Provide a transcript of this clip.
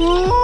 Ooh.